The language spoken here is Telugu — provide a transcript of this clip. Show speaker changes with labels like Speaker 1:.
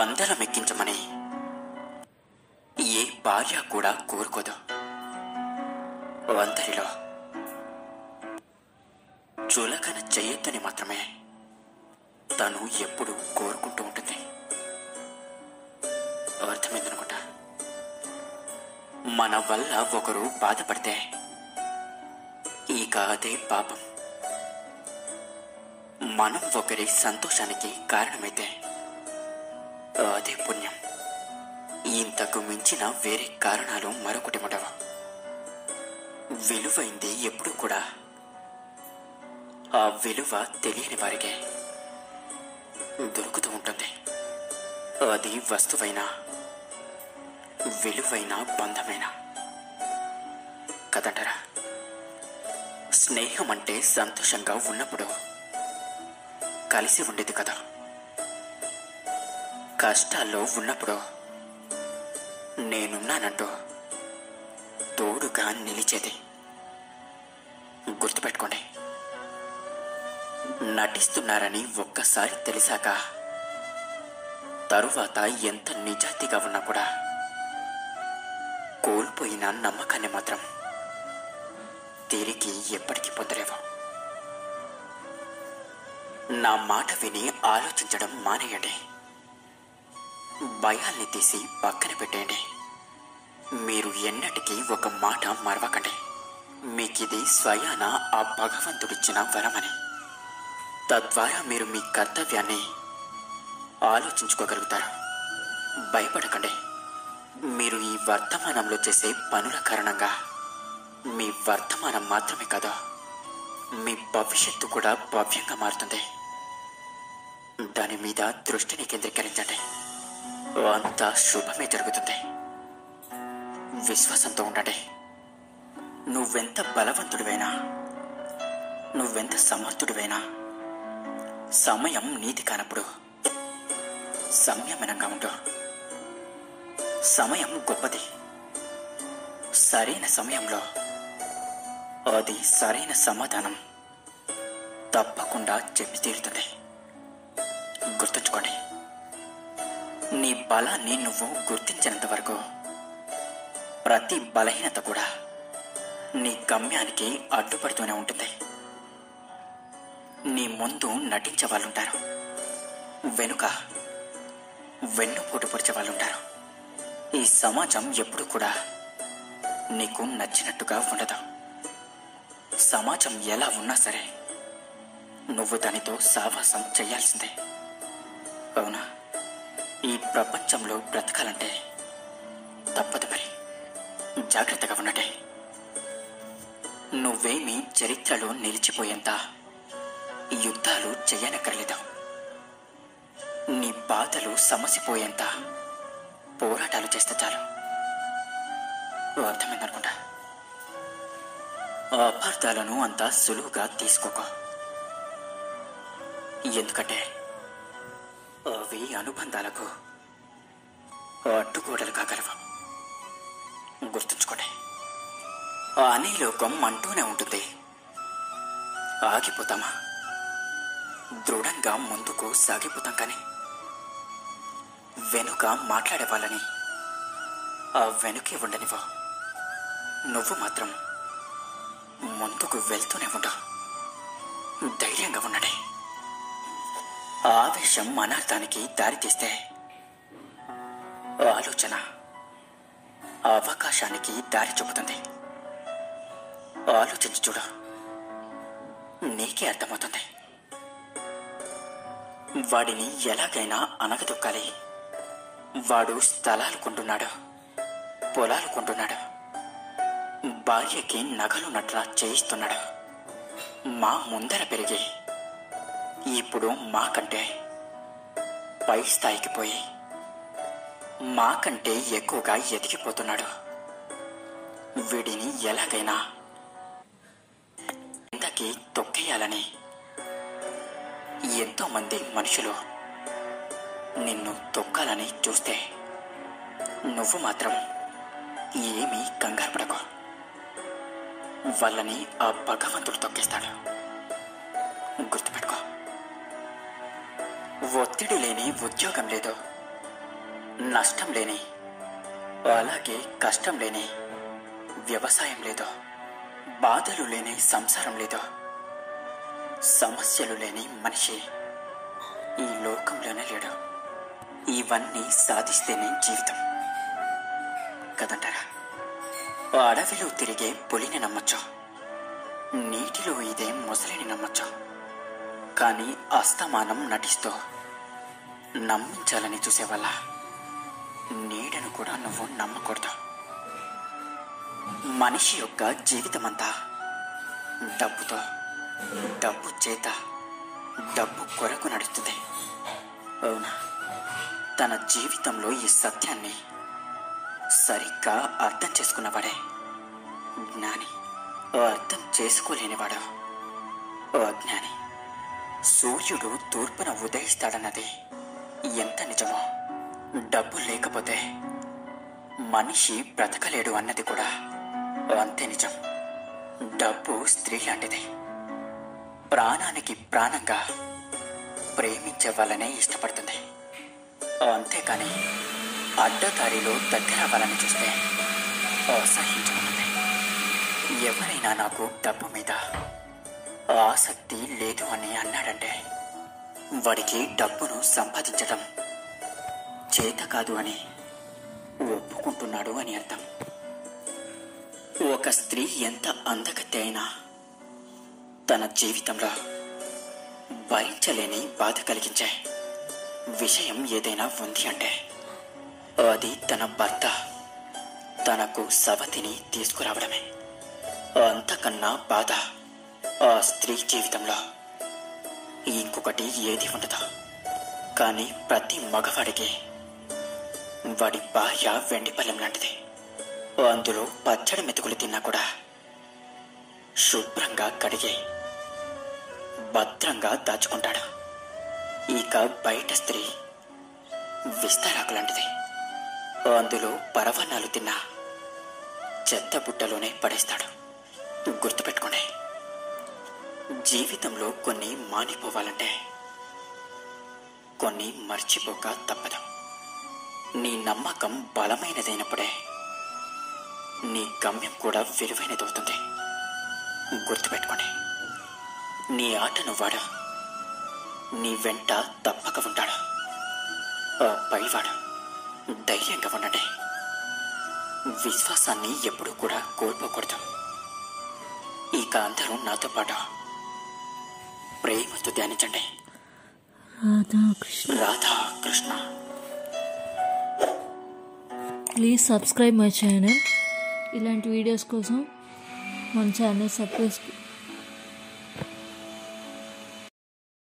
Speaker 1: అందరం ఎక్కించమని ఏ భార్య కూడా కోరుకోదు. అందరిలో చులకన చెయ్యొద్దని మాత్రమే తను ఎప్పుడు కోరుకుంటూ ఉంటుంది. అర్థమైందనుకుంటా? మన వల్ల ఒకరు బాధపడితే ఇక అదే పాపం. మనం ఒకరి సంతోషానికి కారణమైతే ఇంతకు మించిన వేరే కారణాలు మరొకటి ఉండవు? విలువైంది ఎప్పుడు కూడా. ఆ విలువ తెలియని వారికే దొరుకుతూ ఉంటుంది. అది వస్తువైనా విలువైన బంధమైన. కదంటారా? స్నేహం అంటే సంతోషంగా ఉన్నప్పుడు కలిసి ఉండేది కదా. కష్టాల్లో ఉన్నప్పుడు నేనున్నానంటూ తోడుగా నిలిచేది. గుర్తుపెట్టుకోండి నటిస్తున్నారని ఒక్కసారి తెలిసాక తరువాత ఎంత నిజాయితీగా ఉన్నా కూడా కోల్పోయిన నమ్మకాన్ని మాత్రం తిరిగి ఎప్పటికీ పొందలేవు. నా మాట విని ఆలోచించడం మానేయండి. భయాల్ని తీసి పక్కన పెట్టేయండి. మీరు ఎన్నటికీ ఒక మాట మరవకండి. మీకిది స్వయాన ఆ భగవంతుడిచ్చిన వరమని. తద్వారా మీరు మీ కర్తవ్యాన్ని ఆలోచించుకోగలుగుతారు. భయపడకండి. మీరు ఈ వర్తమానంలో చేసే పనుల కారణంగా మీ వర్తమానం మాత్రమే కాదు మీ భవిష్యత్తు కూడా భవ్యంగా మారుతుంది. దాని మీద దృష్టిని కేంద్రీకరించండి. అంతా శుభమే జరుగుతుంది. విశ్వాసంతో ఉండండి. నువ్వెంత బలవంతుడివైనా నువ్వెంత సమర్థుడివైనా సమయం నీతి కానప్పుడు సంయమనంగా ఉండు. సమయం గొప్పది. సరైన సమయంలో అది సరైన సమాధానం తప్పకుండా చెప్పి తీరుతుంది. గుర్తుంచుకోండి. నీ బలాన్ని నువ్వు గుర్తించినంత వరకు ప్రతి బలహీనత కూడా నీ గమ్యానికి అడ్డుపడుతూనే ఉంటుంది. నీ ముందు నటించే వాళ్ళుంటారు. వెనుక వెన్నుపోటు పొడిచే వాళ్ళుంటారు. ఈ సమాజం ఎప్పుడు కూడా నీకు నచ్చినట్టుగా ఉండదు. సమాజం ఎలా ఉన్నా సరే నువ్వు దానితో సావాసం చేయాల్సిందే. అవునా? ఈ ప్రపంచంలో బ్రతకాలంటే తప్పదు మరి. జాగ్రత్తగా ఉన్నటే నువ్వేమీ చరిత్రలో నిలిచిపోయేంత యుద్ధాలు చేయనక్కర్లేదు. నీ బాధలు సమసిపోయేంత పోరాటాలు చేస్తే చాలు. అర్థమైందనుకుంటా? అపార్థాలను అంత సులువుగా తీసుకోకో. ఎందుకంటే అవి అనుబంధాలకు అడ్డుగోడలు కాగలవు. గుర్తుంచుకోండి ఆ లోకం అంటూనే ఉంటుంది. ఆగిపోతామా? దృఢంగా ముందుకు సాగిపోతాం కానీ వెనుక మాట్లాడే వాళ్ళని ఆ వెనుకే ఉండనివా నువ్వు మాత్రం ముందుకు వెళ్తూనే ఉండవు ధైర్యంగా ఉండడే. ఆవేశం అనార్థానికి దారితీస్తే ఆలోచన అవకాశానికి దారి చూపుతుంది. ఆలోచించి చూడు. నీకే అర్థమవుతుంది. వాడిని ఎలాగైనా అనగదొక్కాలి వాడు స్థలాలు కొంటున్నాడు. పొలాలు కొంటున్నాడు. భార్యకి నగలు నట్లా చేయిస్తున్నాడు. మా ముందర పెరిగి ఇప్పుడు మాకంటే పై స్థాయికి పోయి మాకంటే ఎక్కువగా ఎదిగిపోతున్నాడు. వీడిని ఎలాగైనా కిందకి తొక్కేయాలని ఎంతోమంది మనుషులు నిన్ను తొక్కాలని చూస్తే నువ్వు మాత్రం ఏమీ కంగారు పడకు. వాళ్ళని ఆ భగవంతుడు తొక్కేస్తాడు. గుర్తుపెట్టుకో. ఒత్తిడి లేని ఉద్యోగం లేదు. నష్టం లేని అలాగే కష్టం లేని వ్యవసాయం లేదు. బాధలు లేని సంసారం లేదు. సమస్యలు లేని మనిషి ఈ లోకంలోనే లేడు. ఇవన్నీ సాధిస్తేనే జీవితం. కదంటారా? అడవిలో తిరిగే పులిని నమ్మచ్చు. నీటిలో ఇదే ముసలిని నమ్మచ్చు. కానీ అస్తమానం నటిస్తూ నమ్మించాలని చూసేవాళ్ళ. నీడను కూడా నువ్వు నమ్మకూడదు. మనిషి యొక్క జీవితమంతా డబ్బుతో డబ్బు చేత డబ్బు కొరకు నడుస్తుంది. అవునా? తన జీవితంలో ఈ సత్యాన్ని సరిగ్గా అర్థం చేసుకున్నవాడే. జ్ఞాని అర్థం చేసుకోలేనివాడు. అజ్ఞాని సూర్యుడు తూర్పున ఉదయిస్తాడన్నది ఎంత నిజమో? డబ్బు లేకపోతే మనిషి బ్రతకలేడు అన్నది కూడా అంతే నిజం. డబ్బు స్త్రీ లాంటిది. ప్రాణానికి ప్రాణంగా ప్రేమించే వాళ్ళనే ఇష్టపడుతుంది. అంతేకాని అడ్డదారిలో దగ్గర అవ్వాలని చూస్తే అసహించుకుంటుంది ఎవరైనా నాకు డబ్బు మీద ఆసక్తి లేదు అని అన్నాడంటే వాడికి డబ్బును సంపాదించడం చేత కాదు అని ఒప్పుకుంటున్నాడు అని అర్థం. ఒక స్త్రీ ఎంత అందగత్తె అయినా తన జీవితంలో భరించలేని బాధ కలిగించే విషయం ఏదైనా ఉంది అంటే అది తన భర్త తనకు సవతిని తీసుకురావడమే. అంతకన్నా బాధ ఆ స్త్రీ జీవితంలో ఇంకొకటి ఏది ఉండదు. కానీ ప్రతి మగవాడికి వాడి భార్య వెండిపల్లెం లాంటిది. అందులో పచ్చడి మెతుకులు తిన్నా కూడా శుభ్రంగా కడిగి భద్రంగా దాచుకుంటాడు. ఇక బయట స్త్రీ విస్తరాకు లాంటిది. అందులో పరవన్నాలు తిన్నా చెత్త బుట్టలోనే పడేస్తాడు. గుర్తుపెట్టుకోండి. జీవితంలో కొన్ని మానిపోవాలంటే కొన్ని మర్చిపోక తప్పదు. నీ నమ్మకం బలమైనదైనప్పుడే నీ గమ్యం కూడా విలువైనదవుతుంది. గుర్తుపెట్టుకోండి నీ ఆటను వాడు. నీ వెంట తప్పక ఉంటాడు. ఆ పైవాడు ధైర్యంగా ఉండండి. విశ్వాసాన్ని ఎప్పుడూ కూడా కోల్పోకూడదు. ఇక అందరూ నాతో పాటు ప్రేమతో ధ్యానించండి.
Speaker 2: Radhakrishna
Speaker 1: Radha Krishna.
Speaker 2: Please subscribe my channel ఇలాంటి వీడియోస్ కోసం మన ఛానల్ సబ్స్క్రైబ్